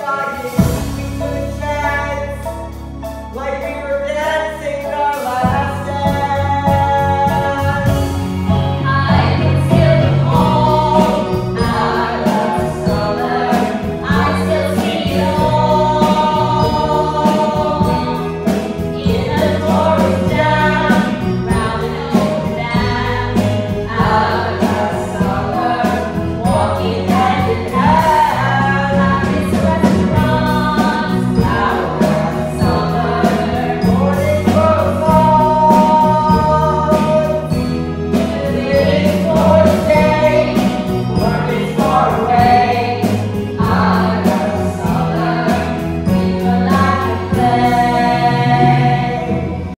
God